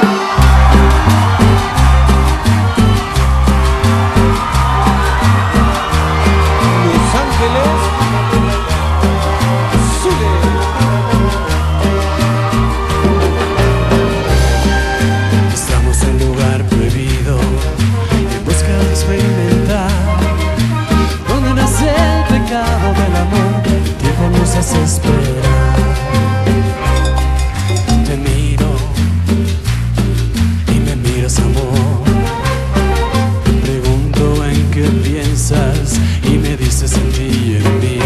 Los Ángeles, Sule. Estamos en lugar prohibido, en busca de experimentar. Donde nace el pecado del amor, tiempo nos hace esperar. miras y me dices en ti y en mí.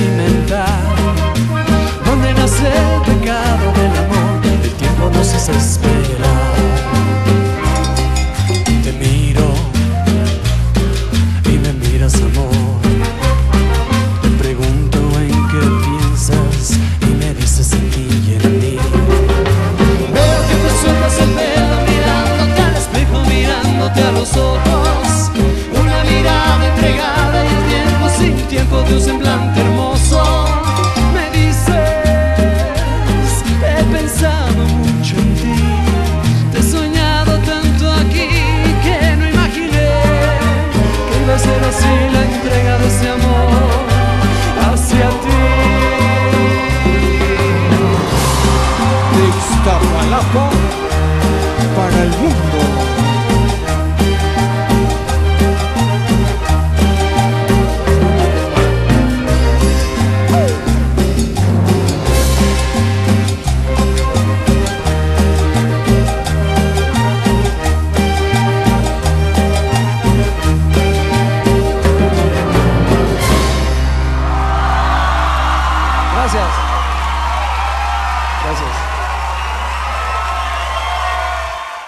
experimentar, donde nace el pecado del amor, el tiempo nos hace esperar. Te miro y me miras amor, te pregunto en qué piensas y me dices en ti y en mí. Veo que te sueltas el pelo mirándote al espejo, mirándote a los ojos, una mirada entregada y el tiempo sin tiempo de un semblante. Iztapalapa para el mundo. Gracias. Gracias.